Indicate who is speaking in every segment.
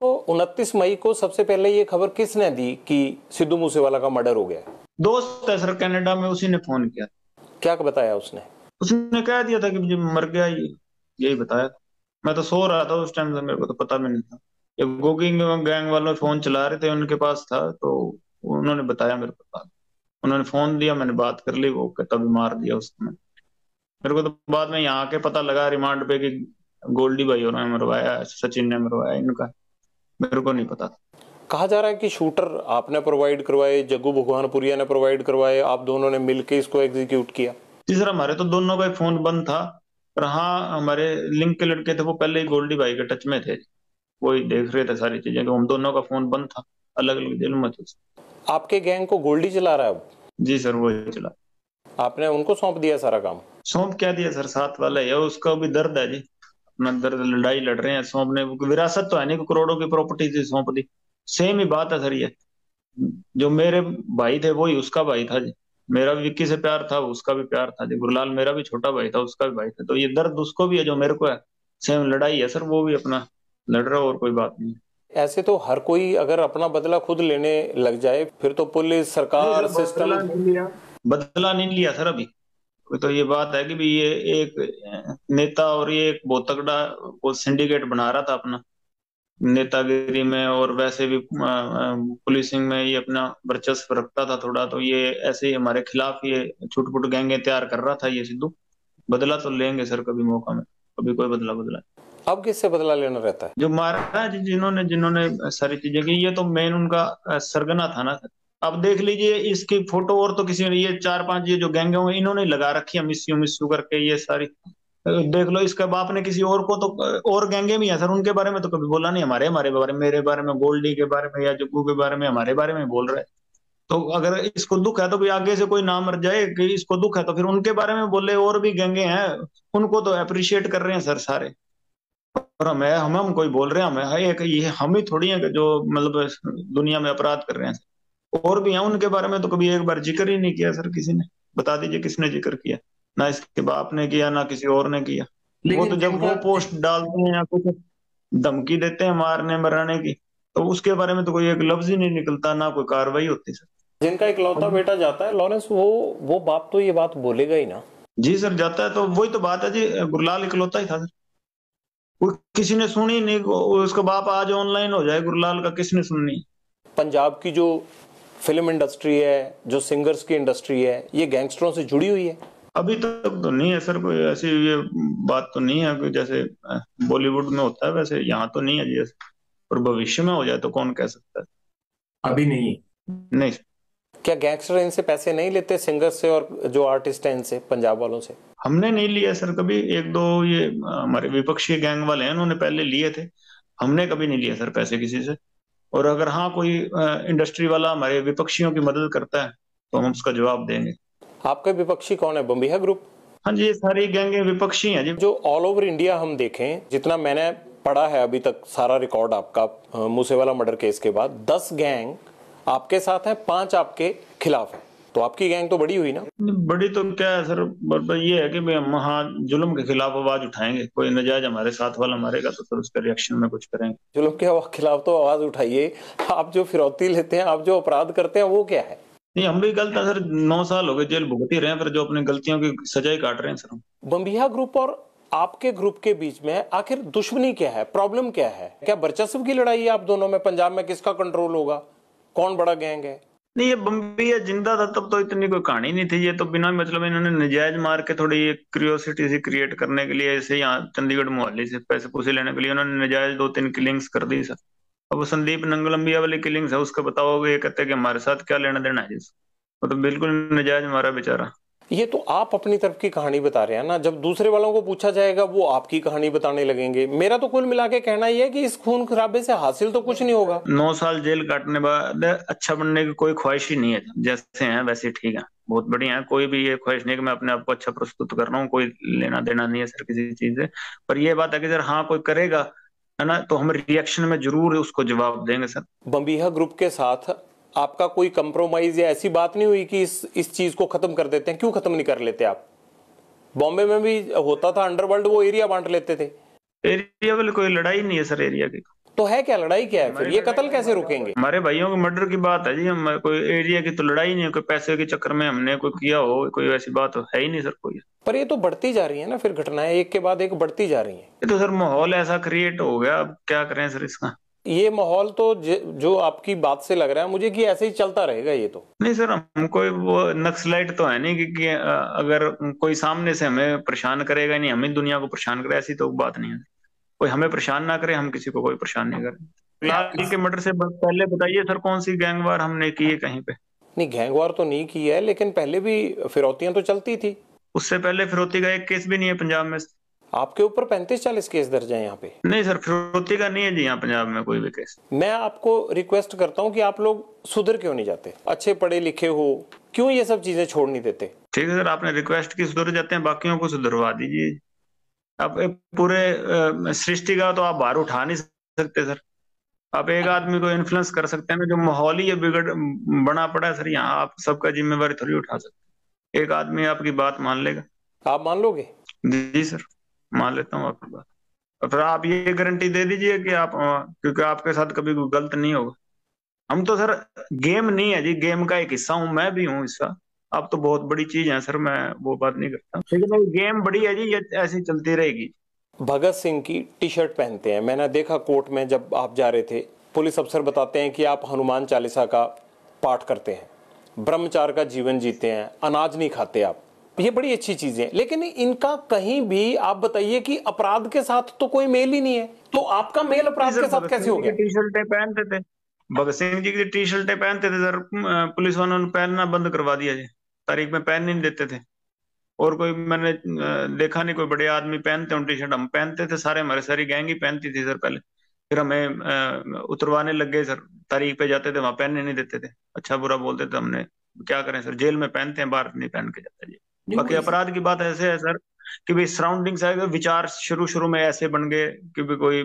Speaker 1: तो उनतीस मई को सबसे पहले ये खबर किसने दी कि सिद्धू मूसेवाला का मर्डर हो गया?
Speaker 2: दोस्त है सर कनाडा में उसी ने फ़ोन किया
Speaker 1: क्या बताया उसने?
Speaker 2: उसने कह दिया था कि मुझे मर गया ये यही बताया मैं तो सो रहा था उस टाइम से मेरे को तो पता भी नहीं था। ये गोगिंग गैंग वालों फ़ोन चला रहे थे उनके पास था तो उन्होंने बताया मेरे को उन्होंने फ़ोन दिया मैंने बात कर ली वो तभी मार दिया उसने। मेरे को तो बाद में यहाँ के पता लगा रिमांड पे कि गोल्डी भाई उन्होंने मरवाया सचिन ने मरवाया इनका। मेरे को नहीं पता।
Speaker 1: कहा जा रहा है कि शूटर आपने प्रोवाइड करवाए जग्गू भगवानपुरिया ने प्रोवाइड करवाए आप दोनों ने मिलके इसको एग्जीक्यूट किया?
Speaker 2: तीसरा हमारे तो दोनों का फ़ोन बंद था पर हाँ हमारे लिंक के लड़के थे वो पहले ही गोल्डी भाई के टच में थे। वो ही देख रहे थे सारी चीज़ें हम दोनों का फ़ोन बंद था अलग अलग जेल में थे।
Speaker 1: आपके गैंग को गोल्डी चला रहा है
Speaker 2: जी सर वो चला।
Speaker 1: आपने उनको सौंप दिया सारा काम?
Speaker 2: सौंप क्या दिया सर साथ वाला है उसका भी दर्द है जी। अपना दर्द लड़ाई लड़ रहे हैं सौंपने विरासत तो है नहीं करोड़ों की प्रॉपर्टी थी सौंप दी। सेम ही बात है सर ये। जो मेरे भाई थे वही उसका भाई था जी। मेरा भी विक्की से प्यार था उसका भी प्यार था जी। गुरलाल मेरा भी छोटा भाई था उसका भी भाई था। तो ये दर्द उसको भी है जो मेरे को है। सेम लड़ाई है सर वो भी अपना लड़ रहा और कोई बात नहीं।
Speaker 1: ऐसे तो हर कोई अगर अपना बदला खुद लेने लग जाए फिर तो पुलिस सरकार सिस्टम
Speaker 2: बदला नहीं लिया सर अभी। तो ये बात है कि भी ये एक नेता और ये एक बहुत तगड़ा वो सिंडिकेट बना रहा था अपना। नेतागिरी में और वैसे भी पुलिसिंग में ये अपना वर्चस्व रखता था थोड़ा तो ये ऐसे ही हमारे खिलाफ ये छुटपुट गैंगे तैयार कर रहा था ये सिद्धू। बदला तो लेंगे सर कभी मौका में कभी कोई बदला बदला
Speaker 1: अब किससे बदला लेना रहता है?
Speaker 2: जो मारा जिन्होंने जिन्होंने सारी चीज़ें की ये तो मेन उनका सरगना था ना अब देख लीजिए, इसकी फ़ोटो और तो किसी ने, ये चार पाँच ये जो गैंगे हुए इन्होंने लगा रखी है मिस्यू मिस्यू करके ये सारी। देख लो, इसके बाप ने किसी और को तो और गैंगे भी है सर, उनके बारे में तो कभी बोला नहीं, हमारे हमारे बारे में, मेरे बारे में गोल्डी के बारे में, या जुग्गू के बारे में, हमारे बारे में बोल रहे तो अगर इसको दुख है तो भी आगे से कोई ना मर जाए कि इसको दुख है तो फिर उनके बारे में बोले, और भी गैंगे हैं, उनको तो अप्रिशिएट कर रहे हैं, सर, सारे। और हमें, हम हम कोई बोल रहे हैं, हमें, एक ये, हम ही थोड़ी है जो मतलब दुनिया में अपराध कर रहे हैं और भी हैं उनके बारे में तो कभी एक बार ज़िक्र ही नहीं किया सर किसी ने। बता दीजिए किसने ज़िक्र किया? ना इसके बाप ने किया ना किसी और ने किया। वो तो जब वो पोस्ट डालते हैं या कुछ धमकी देते हैं मारने मराने की तो उसके बारे में तो कोई एक लफ्ज ही नहीं निकलता ना कोई कार्रवाई होती सर।
Speaker 1: जिनका एक लौता बेटा जाता है लॉरेंस वो वो बाप तो ये बात बोलेगा ही ना।
Speaker 2: जी सर जाता है तो वही तो बात है जी गुरलाल इकलौता ही था सर। वो किसी ने सुनी नहीं उसका बाप आज ऑनलाइन हो जाए गुरलाल का किसने सुननी?
Speaker 1: पंजाब की जो फ़िल्म इंडस्ट्री है जो सिंगर्स की इंडस्ट्री है ये गैंगस्टरों से जुड़ी हुई है।
Speaker 2: अभी तक तो, तो नहीं है सर कोई ऐसी ये बात तो नहीं है कि जैसे बॉलीवुड में होता है वैसे यहाँ तो नहीं है जी और भविष्य में हो जाए तो कौन कह सकता है?
Speaker 1: अभी नहीं
Speaker 2: नहीं।
Speaker 1: क्या गैंगस्टर इनसे पैसे नहीं लेते सिंगर से और जो आर्टिस्ट हैं इनसे पंजाब वालों से?
Speaker 2: हमने नहीं लिया सर कभी। एक दो ये हमारे विपक्षी गैंग वाले हैं उन्होंने पहले लिए थे। हमने कभी नहीं लिया सर पैसे किसी से। और अगर हाँ कोई इंडस्ट्री वाला हमारे विपक्षियों की मदद करता है तो हम उसका जवाब देंगे।
Speaker 1: आपके विपक्षी कौन है? बम्बिया ग्रुप
Speaker 2: हाँ जी सारी गैंगे विपक्षी हैं जी।
Speaker 1: जो ऑल ओवर इंडिया हम देखें जितना मैंने पढ़ा है अभी तक सारा रिकॉर्ड आपका मूसेवाला मर्डर केस के बाद दस गैंग आपके साथ है पाँच आपके खिलाफ है। तो आपकी गैंग तो बड़ी हुई ना?
Speaker 2: बड़ी तो क्या है सर? ये है कि हम हाँ जुल्म के खिलाफ आवाज़ उठाएँगे। कोई नजायज हमारे साथ वाला मारेगा तो फिर उसके रिएक्शन में कुछ करेंगे।
Speaker 1: जुल्म के खिलाफ तो आवाज़ उठाइए आप जो फिरौती लेते हैं आप जो अपराध करते हैं वो क्या है?
Speaker 2: नहीं हम भी गलत है सर। नौ साल हो गए जेल भुगत ही रहे हैं फिर जो अपनी गलतियों की सजाई काट रहे हैं सर
Speaker 1: बम्बिया ग्रुप और आपके ग्रुप के बीच में आखिर दुश्मनी क्या है? प्रॉब्लम क्या है? क्या वर्चस्व की लड़ाई है आप दोनों में? पंजाब में किसका कंट्रोल होगा? कौन बड़ा गैंग है?
Speaker 2: नहीं, ये बम्बी या ज़िंदा था, तब तो इतनी कोई कहानी नहीं थी। ये तो बिना मतलब इन्होंने नजायज मार के थोड़ी ये क्रियोसिटी सी क्रिएट करने के लिए ऐसे यहाँ चंडीगढ़ मोहाली से पैसे पूसे लेने के लिए उन्होंने नजायज दो तीन किलिंग्स कर दी सर। अब संदीप नंगलम्बिया वाली किलिंग्स है, उसका बताओगे, ये कहते हैं कि हमारे साथ क्या लेना देना है जिस वो तो बिल्कुल नजायज मारा बेचारा।
Speaker 1: ये तो आप अपनी तरफ़ की कहानी बता रहे हैं ना। जब दूसरे वालों को पूछा जाएगा वो आपकी कहानी बताने लगेंगे। मेरा तो कुल मिला के कहना ही है कि इस खून खराबे से हासिल तो कुछ नहीं होगा।
Speaker 2: नौ साल जेल काटने बाद अच्छा बनने की कोई ख्वाहिश ही नहीं है। जैसे हैं वैसे ठीक है। बहुत बढ़िया है। कोई भी ये ख्वाहिश नहीं कि मैं अपने आप को अच्छा प्रस्तुत कर रहा हूँ। कोई लेना देना नहीं है सर किसी चीज़ से। पर ये बात है कि सर हाँ कोई करेगा है ना? तो हम रिएक्शन में ज़रूर उसको जवाब देंगे सर।
Speaker 1: बम्बीहा ग्रुप के साथ आपका कोई कंप्रोमाइज या ऐसी बात नहीं हुई कि इस इस चीज़ को खत्म कर देते हैं? क्यों खत्म नहीं कर लेते आप? बॉम्बे में भी होता था अंडरवर्ल्ड वो एरिया बांट लेते थे।
Speaker 2: एरिया वाले कोई लड़ाई नहीं है सर एरिया की।
Speaker 1: तो है क्या लड़ाई क्या है फिर? ये कत्ल कैसे रुकेंगे?
Speaker 2: हमारे भाइयों के मर्डर की बात है जी हम कोई एरिया की तो लड़ाई नहीं है कोई पैसे के चक्कर में हमने कोई किया हो कोई ऐसी बात हो है ही नहीं सर कोई।
Speaker 1: पर ये तो बढ़ती जा रही है ना फिर घटनाएँ एक के बाद एक बढ़ती जा रही है।
Speaker 2: ये तो सर माहौल ऐसा क्रिएट हो गया अब क्या करें सर इसका?
Speaker 1: ये माहौल तो जो आपकी बात से लग रहा है मुझे कि ऐसे ही चलता रहेगा ये तो।
Speaker 2: नहीं सर हम कोई वो नक्सलाइट तो है नहीं कि, कि अगर कोई सामने से हमें परेशान करेगा नहीं हमें दुनिया को परेशान करे ऐसी तो बात नहीं है। कोई हमें परेशान ना करे हम किसी को कोई परेशान नहीं करें। के मर्डर से पहले बताइए सर कौन सी गैंगवार हमने की है कहीं पे?
Speaker 1: नहीं गैंगवार तो नहीं की है लेकिन पहले भी फिरौतियाँ तो चलती थी।
Speaker 2: उससे पहले फिरौती का एक केस भी नहीं है पंजाब में।
Speaker 1: आपके ऊपर पैंतीस चालीस केस दर्ज है यहाँ पे।
Speaker 2: नहीं सर फिरौती का नहीं है जी यहाँ पंजाब में कोई भी केस।
Speaker 1: मैं आपको रिक्वेस्ट करता हूँ कि आप लोग सुधर क्यों नहीं जाते? अच्छे पढ़े लिखे हो क्यों ये सब चीज़ें छोड़ नहीं देते?
Speaker 2: ठीक है सर आपने रिक्वेस्ट की सुधर जाते हैं बाकियों को सुधरवा दीजिए। अब पूरे सृष्टि का तो आप बाहर उठा नहीं सकते सर। आप एक आदमी को इन्फ्लुएंस कर सकते हैं ना जो माहौल ही बिगड़ बना पड़ा है सर यहाँ आप सबका जिम्मेवारी थोड़ी उठा सकते एक आदमी आपकी बात मान लेगा।
Speaker 1: आप मान लोगे?
Speaker 2: जी सर। मान लेता हूँ आपकी बात। और फिर आप ये गारंटी दे दीजिए कि आप क्योंकि आपके साथ कभी कोई गलत नहीं होगा। हम तो सर गेम नहीं है जी गेम का एक हिस्सा हूँ, मैं भी हूँ हिस्सा। अब तो बहुत बड़ी चीज़ है सर, मैं वो बात नहीं करता। लेकिन गेम बड़ी है जी, ये ऐसी चलती रहेगी।
Speaker 1: भगत सिंह की टी शर्ट पहनते हैं। मैंने देखा कोर्ट में जब आप जा रहे थे, पुलिस अफसर बताते हैं कि आप हनुमान चालीसा का पाठ करते हैं। ब्रह्मचार का जीवन जीते हैं, अनाज नहीं खाते आप। ये बड़ी अच्छी चीज़ें हैं। लेकिन इनका कहीं भी, आप बताइए कि अपराध के साथ तो कोई मेल ही नहीं है। तो आपका मेल अपराध के साथ कैसे हो गया?
Speaker 2: टी शर्टें पहनते थे। भगत सिंह जी की टी शर्टें पहनते थे सर पुलिस वालों ने पहनना बंद करवा दिया जी। तारीख में पहन नहीं देते थे। और कोई, मैंने देखा नहीं, कोई बड़े आदमी पहनते हैं टी शर्ट हम पहनते थे, सारे हमारे, सारी गैंग ही पहनती थी सर पहले। फिर हमें उतरवाने लग गए सर। तारीख पे जाते थे, वहाँ पहनने नहीं देते थे। अच्छा बुरा बोलते थे हमने, क्या करें सर, जेल में पहनते हैं, बाहर नहीं पहन के जाते जी। बाकी अपराध की बात ऐसे है सर कि भाई सराउंडिंग से विचार शुरू शुरू में ऐसे बन गए कि भी कोई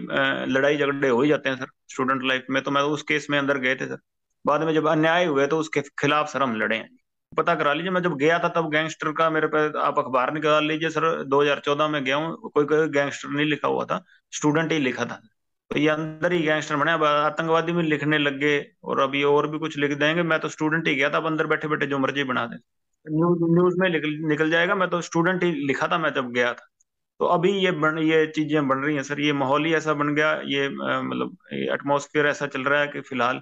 Speaker 2: लड़ाई झगड़े हो ही जाते हैं सर स्टूडेंट लाइफ में। तो मैं उस केस में अंदर गए थे सर। बाद में जब अन्याय हुए तो उसके खिलाफ सर हम लड़े हैं। पता करा लीजिए मैं जब गया था तब गैंगस्टर का मेरे पे आप अखबार निकाल लीजिए सर 2014 में गया हूँ कोई कोई गैंगस्टर नहीं लिखा हुआ था स्टूडेंट ही लिखा था। तो ये अंदर ही गैंगस्टर बने अब आतंकवादी भी लिखने लग गए और अभी और भी कुछ लिख देंगे मैं तो स्टूडेंट ही गया था अब अंदर बैठे बैठे जो मर्ज़ी बना दे। न्यूज़ न्यूज़ में निकल निकल जाएगा। मैं तो स्टूडेंट ही लिखा था मैं जब गया था। तो अभी ये बन ये चीज़ें बन रही हैं सर। ये माहौल ही ऐसा बन गया। ये मतलब एटमोसफियर ऐसा चल रहा है कि फ़िलहाल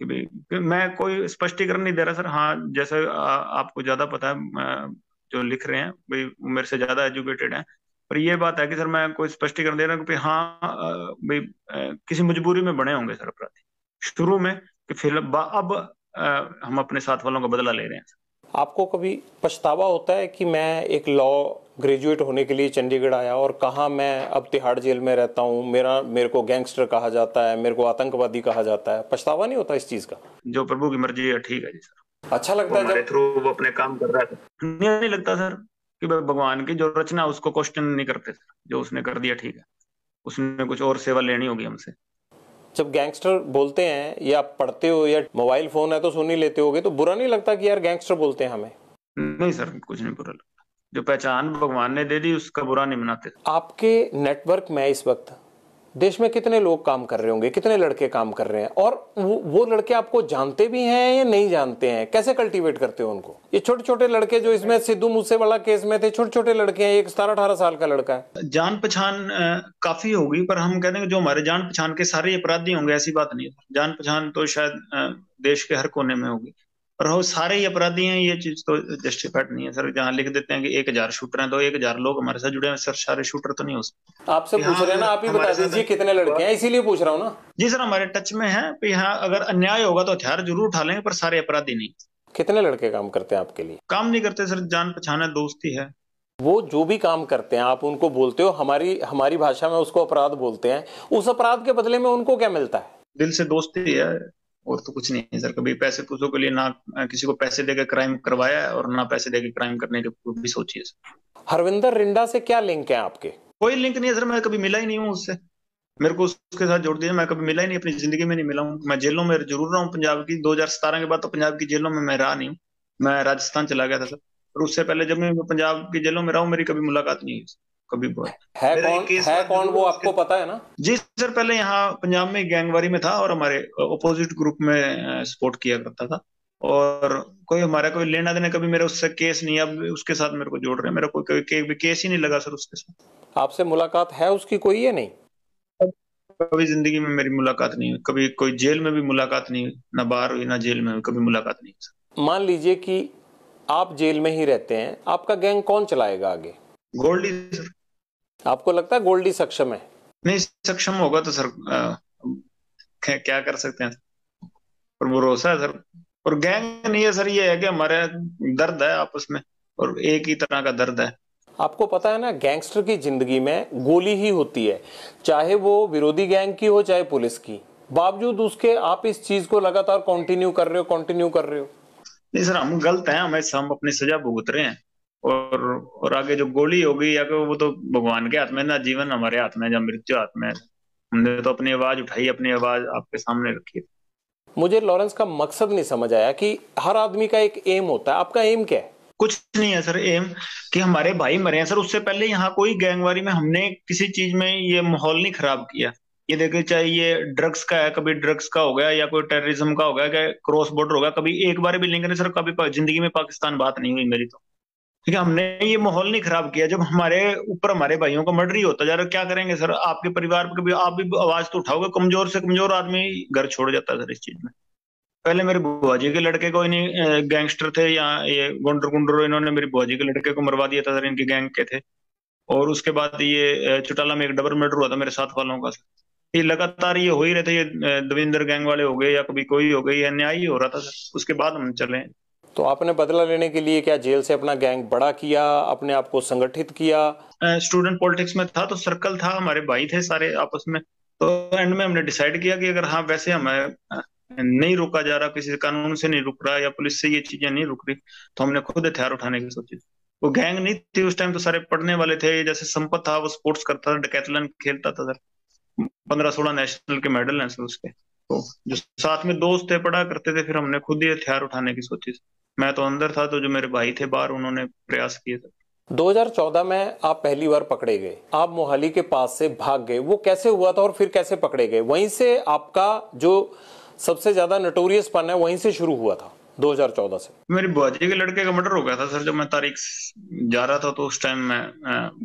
Speaker 2: कि मैं कोई स्पष्टीकरण नहीं दे रहा सर। हाँ जैसे आ, आपको ज़्यादा पता है जो लिख रहे हैं भाई मेरे से ज़्यादा एजुकेटेड है। पर ये बात है कि सर मैं कोई स्पष्टीकरण दे रहा हूँ कि हाँ भाई किसी मजबूरी में बने होंगे सर अपराधी। शुरू में कि फिर अब आ, हम अपने साथ वालों का बदला ले रहे हैं
Speaker 1: आपको कभी पछतावा होता है कि मैं एक लॉ ग्रेजुएट होने के लिए चंडीगढ़ आया और कहा मैं अब तिहाड़ जेल में रहता हूँ? मेरा मेरे को गैंगस्टर कहा जाता है मेरे को आतंकवादी कहा जाता है। पछतावा नहीं होता इस चीज़ का?
Speaker 2: जो प्रभु की मर्ज़ी है ठीक है जी सर।
Speaker 1: अच्छा लगता है
Speaker 2: थ्रू वो अपने काम कर रहा है। नहीं लगता सर कि भगवान की जो रचना उसको क्वेश्चन नहीं करते सर। जो उसने कर दिया ठीक है। उसने कुछ और सेवा लेनी होगी हमसे।
Speaker 1: जब गैंगस्टर बोलते हैं या पढ़ते हो या मोबाइल फ़ोन है तो सुन ही लेते हो तो बुरा नहीं लगता कि यार गैंगस्टर बोलते हैं हमें?
Speaker 2: नहीं सर कुछ नहीं बुरा लगता। जो पहचान भगवान ने दे दी उसका बुरा नहीं मनाते।
Speaker 1: आपके नेटवर्क में इस वक्त? देश में कितने लोग काम कर रहे होंगे कितने लड़के काम कर रहे हैं और वो, वो लड़के आपको जानते भी हैं या नहीं जानते हैं? कैसे कल्टीवेट करते हो उनको? ये छोटे छोटे लड़के जो इसमें सिद्धू मूसे वाला केस में थे छोटे छोटे लड़के हैं एक सतारह अठारह साल का लड़का है।
Speaker 2: जान पहचान काफ़ी होगी पर हम कहते हैं जो हमारे जान पहचान के सारे अपराधी होंगे ऐसी बात नहीं जान पहचान तो शायद देश के हर कोने में होगी। और वो सारे ही अपराधी हैं ये चीज़ तो जस्टिफाइड नहीं है सर। जहाँ लिख देते हैं कि एक हज़ार शूटर हैं तो एक हज़ार लोग हमारे साथ जुड़े हैं सर सारे शूटर तो नहीं हो सकते।
Speaker 1: आपसे पूछ रहे हैं ना आप ही बता दीजिए कितने लड़के हैं इसीलिए पूछ रहा हूँ ना।
Speaker 2: जी सर हमारे टच में है यहाँ अगर अन्याय होगा तो हथियार ज़रूर उठा लेंगे पर सारे अपराधी नहीं।
Speaker 1: कितने लड़के काम करते हैं आपके लिए?
Speaker 2: काम नहीं करते सर जान पहचान है दोस्ती है।
Speaker 1: वो जो भी काम करते हैं आप उनको बोलते हो हमारी हमारी भाषा में उसको अपराध बोलते हैं। उस अपराध के बदले में उनको क्या मिलता है?
Speaker 2: दिल से दोस्ती है और तो कुछ नहीं है सर। कभी पैसे पूछो के लिए ना किसी को पैसे देकर क्राइम करवाया है और ना पैसे देकर क्राइम करने की भी सोची है सर।
Speaker 1: हरविंदर रिंडा से क्या लिंक है आपके?
Speaker 2: कोई लिंक नहीं है सर मैं कभी मिला ही नहीं हूँ उससे। मेरे को उसके साथ जोड़ दिया मैं कभी मिला ही नहीं अपनी ज़िंदगी में नहीं मिला हूँ। मैं जेलों में ज़रूर रहा हूँ पंजाब की 2017 के बाद तो पंजाब की जेलों में मैं रहा नहीं हूँ। मैं राजस्थान चला गया था सर। और उससे पहले जब मैं पंजाब की जेलों में रहा हूँ मेरी कभी मुलाकात नहीं हुई। कभी बहुत
Speaker 1: है कौन है कौन वो आपको पता है ना?
Speaker 2: जी सर पहले यहाँ पंजाब में गैंगवारी में था और हमारे अपोजिट ग्रुप में सपोर्ट किया करता था। और कोई हमारा कोई लेना देना कभी मेरा उससे केस नहीं अब उसके साथ मेरे को जोड़ रहे हैं। मेरा कोई कोई केस ही नहीं लगा सर उसके साथ।
Speaker 1: आपसे मुलाकात है उसकी कोई या नहीं?
Speaker 2: कभी ज़िंदगी में मेरी मुलाकात नहीं हुई। कभी कोई जेल में भी मुलाकात नहीं हुई ना बाहर हुई ना जेल में हुई कभी मुलाकात नहीं
Speaker 1: हुई मान लीजिए कि आप जेल में ही रहते हैं आपका गैंग कौन चलाएगा आगे?
Speaker 2: गोल्डी सर।
Speaker 1: आपको लगता है गोल्डी सक्षम है?
Speaker 2: नहीं सक्षम होगा तो सर आ, क्या कर सकते हैं? पर भरोसा है सर। और गैंग नहीं है सर ये है कि हमारे दर्द है आपस में और एक ही तरह का दर्द है।
Speaker 1: आपको पता है ना गैंगस्टर की ज़िंदगी में गोली ही होती है चाहे वो विरोधी गैंग की हो चाहे पुलिस की। बावजूद उसके आप इस चीज़ को लगातार कंटिन्यू कर रहे हो कंटिन्यू कर रहे हो।
Speaker 2: नहीं सर हम गलत हैं हमें हम अपनी सजा भुगत रहे हैं। और और आगे जो गोली होगी या वो तो भगवान के हाथ में ना जीवन हमारे हाथ में या मृत्यु हाथ में हमने तो अपनी आवाज़ उठाई अपनी आवाज़ आपके सामने रखी।
Speaker 1: मुझे लॉरेंस का मकसद नहीं समझ आया कि हर आदमी का एक एम होता है। आपका एम क्या है?
Speaker 2: कुछ नहीं है सर एम कि हमारे भाई मरे हैं। सर उससे पहले यहाँ कोई गैंगवारी में हमने किसी चीज़ में ये माहौल नहीं खराब किया। ये देखे चाहे ये ड्रग्स का है कभी ड्रग्स का हो गया या कोई टेररिज्म का हो गया क्या क्रॉस बॉर्डर होगा कभी एक बार भी लिंक नहीं सर कभी ज़िंदगी में पाकिस्तान बात नहीं हुई मेरी तो। है हमने ये माहौल नहीं खराब किया। जब हमारे ऊपर हमारे भाइयों का मर्डर ही होता जा रहा क्या करेंगे सर? आपके परिवार पर कभी आप भी आवाज़ तो उठाओगे, कमज़ोर से कमज़ोर आदमी घर छोड़ जाता है सर इस चीज़ में। पहले मेरे बुआ जी के लड़के को नहीं गैंगस्टर थे या ये गुंडर गुंडर इन्होंने मेरी बुआ जी के लड़के को मरवा दिया था सर, इनके गैंग के थे। और उसके बाद ये चुटाला में एक डबल मर्डर हुआ था मेरे साथ वालों का ये लगातार ये हो ही रहे थे, ये दविंदर गैंग वाले हो गए या कभी कोई हो गई या न्याय ही हो रहा था सर। उसके बाद हम चले।
Speaker 1: तो आपने बदला लेने के लिए क्या जेल से अपना गैंग बड़ा किया, अपने आप को संगठित किया?
Speaker 2: स्टूडेंट पॉलिटिक्स में था तो सर्कल था, हमारे भाई थे सारे आपस में। तो एंड में हमने डिसाइड किया कि अगर हाँ वैसे हमें नहीं रोका जा रहा, किसी कानून से नहीं रुक रहा या पुलिस से ये चीज़ें नहीं रुक रही तो हमने खुद हथियार उठाने की सोची। वो गैंग नहीं थी उस टाइम तो सारे पढ़ने वाले थे, जैसे संपत था, वो स्पोर्ट्स करता था डकैथलन खेलता था सर। पंद्रह सोलह नेशनल के मेडल हैं सर उसके। तो जो साथ में दोस्त थे, पढ़ा करते थे, फिर हमने खुद ही हथियार उठाने की सोची। मैं तो अंदर था तो जो मेरे भाई थे बाहर उन्होंने प्रयास किए थे।
Speaker 1: 2014 में आप पहली बार पकड़े गए। आप मोहाली के पास से भाग गए। वो कैसे हुआ था और फिर कैसे पकड़े गए? वहीं से आपका जो सबसे ज़्यादा नटोरियस पन है वहीं से शुरू हुआ था 2014 से।
Speaker 2: मेरी बुआजी के लड़के का मर्डर हो गया था सर। जब मैं तारीख जा रहा था तो उस टाइम मैं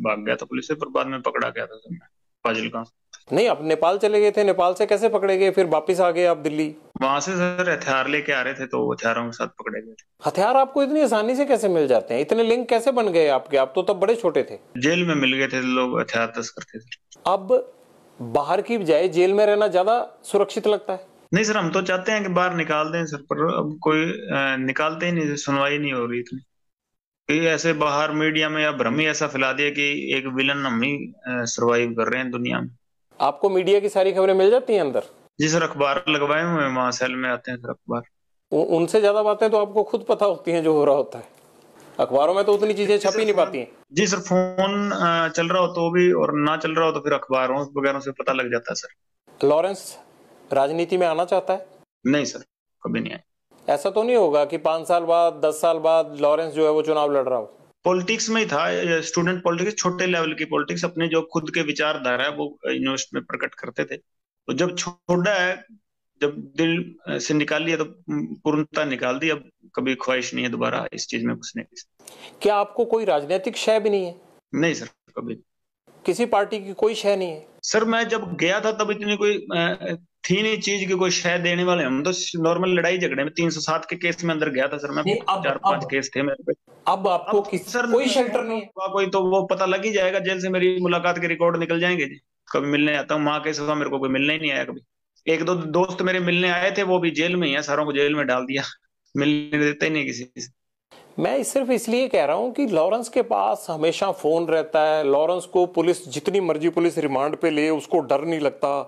Speaker 2: भाग गया था पुलिस से पर बाद में पकड़ा गया था सर मैं। फाजिल का।
Speaker 1: नहीं आप नेपाल चले गए थे नेपाल से कैसे पकड़े गए? फिर वापस आ गए आप दिल्ली?
Speaker 2: वहाँ से सर हथियार लेके आ रहे थे तो हथियारों के साथ पकड़े गए थे।
Speaker 1: हथियार आपको इतनी आसानी से कैसे मिल जाते हैं? इतने लिंक कैसे बन गए आपके? आप तो तब बड़े छोटे थे।
Speaker 2: जेल में मिल गए थे लोग हथियार तस्कर थे।
Speaker 1: अब बाहर की बजाय जेल में रहना ज़्यादा सुरक्षित लगता है।
Speaker 2: नहीं सर हम तो चाहते हैं कि बाहर निकाल दें सर पर अब कोई निकालते ही नहीं सुनवाई नहीं हो रही इतनी। कि ऐसे बाहर मीडिया में या भ्रम ही ऐसा फैला दिया कि एक विलन हम ही सरवाइव कर रहे हैं दुनिया में।
Speaker 1: आपको मीडिया की सारी खबरें मिल जाती हैं अंदर?
Speaker 2: जी सर अखबार लगवाए हुए वहाँ सेल में आते हैं सर अखबार।
Speaker 1: उनसे ज़्यादा बातें तो आपको खुद पता होती हैं जो हो रहा होता है। अखबारों में तो उतनी चीज़ें छप ही नहीं पाती हैं।
Speaker 2: जी सर फ़ोन चल रहा हो तो भी और ना चल रहा हो तो फिर अखबारों वगैरह से पता लग जाता है सर।
Speaker 1: लॉरेंस राजनीति में आना चाहता है?
Speaker 2: नहीं सर कभी नहीं आया।
Speaker 1: ऐसा तो नहीं होगा कि पाँच साल बाद दस साल बाद लॉरेंस जो है वो चुनाव लड़ रहा हो?
Speaker 2: पॉलिटिक्स में ही था स्टूडेंट पॉलिटिक्स छोटे लेवल की पॉलिटिक्स अपने जो खुद के विचारधारा है वो यूनिवर्सिटी में प्रकट करते थे। तो जब छोटा है जब दिल से निकाल लिया तो पूर्णता निकाल दी अब कभी ख्वाहिश नहीं है दोबारा इस चीज़ में घुसने की।
Speaker 1: क्या आपको कोई राजनीतिक शय भी नहीं है?
Speaker 2: नहीं सर कभी।
Speaker 1: किसी पार्टी की कोई शय नहीं है?
Speaker 2: सर मैं जब गया था तब इतनी कोई थी नहीं चीज़ की कोई शय देने वाले। हम तो नॉर्मल लड़ाई झगड़े में तीन सौ सात के केस में अंदर गया था सर। मैं अब, चार पाँच केस थे मेरे पे।
Speaker 1: अब आपको अब किस सर कोई शेल्टर नहीं है।
Speaker 2: कोई तो वो पता लग ही जाएगा जेल से मेरी मुलाकात के रिकॉर्ड निकल जाएँगे जी। कभी मिलने आता हूँ माँ के सिवा मेरे को कोई मिलने ही नहीं आया कभी। एक दो दोस्त मेरे मिलने आए थे वो भी जेल में ही है सारों को जेल में डाल दिया। मिलने देते ही नहीं किसी से।
Speaker 1: मैं सिर्फ़ इसलिए कह रहा हूँ कि लॉरेंस के पास हमेशा फ़ोन रहता है। लॉरेंस को पुलिस, जितनी मर्ज़ी पुलिस रिमांड पे ले, उसको डर नहीं लगता।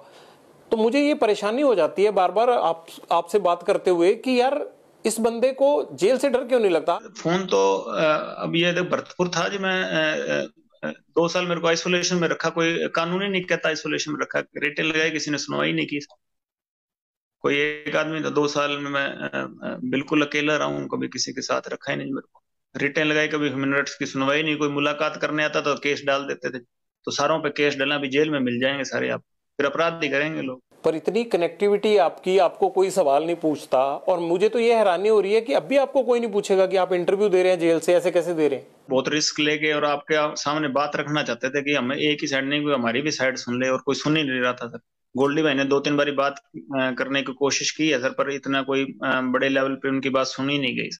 Speaker 1: तो मुझे ये परेशानी हो जाती है बार बार आप, आपसे बात करते हुए कि यार, इस बंदे को जेल से डर क्यों नहीं लगता?
Speaker 2: फ़ोन तो अब ये भरतपुर था जी मैं दो साल मेरे को आइसोलेशन में रखा, कोई कानूनी नहीं कहता आइसोलेशन में रखा। रेटे लगाए किसी ने सुनवाई नहीं की। कोई एक आदमी तो दो साल में मैं बिल्कुल अकेला रहा हूँ कभी किसी के साथ रखा ही नहीं मेरे को। रिटर्न लगाई कभी ह्यूमन राइट्स की सुनवाई नहीं कोई मुलाकात करने आता तो केस डाल देते थे। तो सारों पे केस डालना भी जेल में मिल जाएँगे सारे आप। फिर अपराध भी करेंगे लोग।
Speaker 1: पर इतनी कनेक्टिविटी आपकी आपको कोई सवाल नहीं पूछता और मुझे तो ये हैरानी हो रही है कि अब भी आपको कोई नहीं पूछेगा कि आप इंटरव्यू दे रहे हैं जेल से ऐसे कैसे दे रहे हैं?
Speaker 2: बहुत रिस्क लेके और आपके सामने बात रखना चाहते थे कि हमें एक ही साइड नहीं कोई हमारी भी साइड सुन ले और कोई सुन ही नहीं रहा था सर। गोल्डी भाई ने दो तीन बारी बात करने की कोशिश की है सर पर इतना कोई बड़े लेवल पे उनकी बात सुनी नहीं गई।